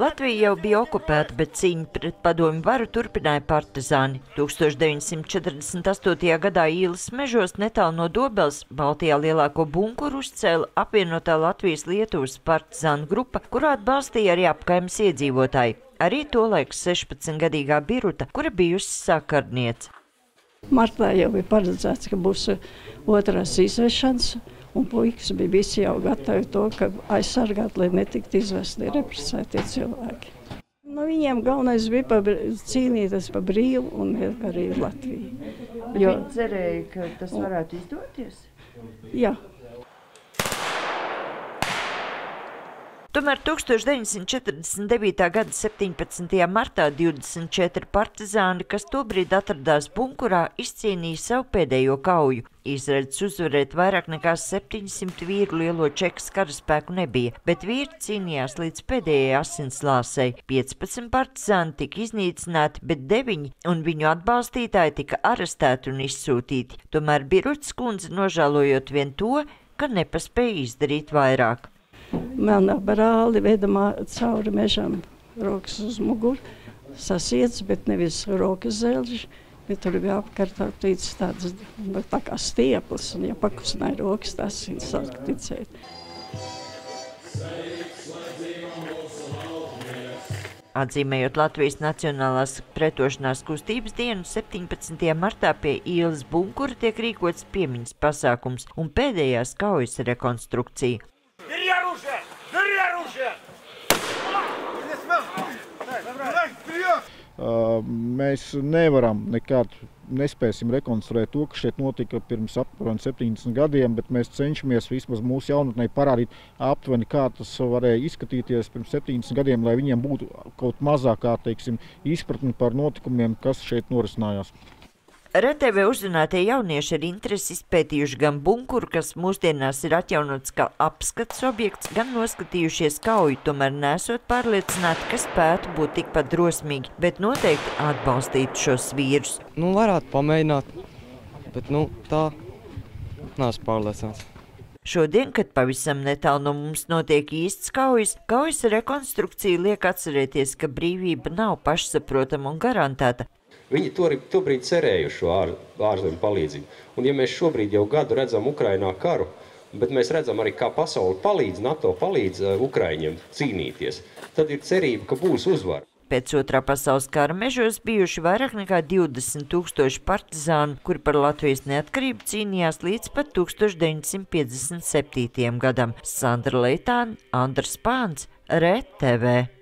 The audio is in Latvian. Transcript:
Latvija jau bija okupēta, bet cīņu pret padomju varu turpināja partizāni. 1948. gadā īlas mežos netālu no Dobels Baltijā lielāko bunkuru uzcēla apvienotā Latvijas Lietuvas partizānu grupa, kurā atbalstīja arī apkaimes iedzīvotāji. Arī tolaiks 16-gadīgā Biruta, kura bijusi sakarniece. Martā jau bija paredzēts, ka būs otrās izvešanas. Un puikas bija visi jau gatavi to, ka aizsargāt, lai netiktu izvesti represētie cilvēki. Nu, viņiem galvenais bija pa, cīnīties par brīvu un arī Latviju. Jo... Viņi cerēja, ka tas varētu izdoties? Jā. Tomēr 1949. gada 17. martā 24 partizāni, kas tobrīd atradās bunkurā, izcīnīja savu pēdējo kauju. Izredzes uzvarēt vairāk nekā 700 vīru lielo čekas karaspēku nebija, bet vīri cīnījās līdz pēdējai asinslāsei. 15 partizāni tika iznīcināti, bet 9 un viņu atbalstītāji tika arestēti un izsūtīti. Tomēr Biruts kundze nožēlojot vien to, ka nepaspēja izdarīt vairāk melnā brāli vedamā cauri mežam, rokas uz muguru, sasiets, bet nevis rokas zelži, bet tur bija apkārt līdz tāds, nu, tā kā stieplis, un ja pakustināja rokas, tas viņa sāk ticēt. Atzīmējot Latvijas Nacionālās pretošanās kustības dienu, 17. martā pie ielas bunkura tiek rīkots piemiņas pasākums un pēdējās kaujas rekonstrukcija. Mēs nevaram nekad nespēsim rekonstruēt to, kas šeit notika pirms aptuveni 70 gadiem, bet mēs cenšamies vismaz mūsu jaunatnē parādīt aptuveni, kā tas varēja izskatīties pirms 70 gadiem, lai viņiem būtu kaut mazākā teiksim, izpratne par notikumiem, kas šeit norisinājās. RTV uzzinātie jaunieši ar interesi izpētījuši gan bunkuru, kas mūsdienās ir atjaunots kā apskats objekts, gan noskatījušies kauju, tomēr nesot pārliecināti, ka spētu būt tikpat drosmīgi, bet noteikti atbalstīt šos vīrus. Nu, varētu pamēģināt, bet nu, tā neesmu pārliecināts. Šodien, kad pavisam netālu no mums notiek īsts kaujas, kaujas rekonstrukcija liek atcerēties, ka brīvība nav pašsaprotama un garantēta, Viņi tobrīd cerēja šo ār, ārzemju palīdzību. Un ja mēs šobrīd jau gadu redzam Ukrainā karu, bet mēs redzam arī, kā pasauli palīdz, NATO palīdz uh, Ukraiņiem cīnīties, tad ir cerība, ka būs uzvara. Pēc otrā pasaules kara mežos bijuši vairāk nekā 20 tūkstoši partizānu, kuri par Latvijas neatkarību cīnījās līdz pat 1957. gadam. Sandra Leitāna, Andrs Pāns, RTV.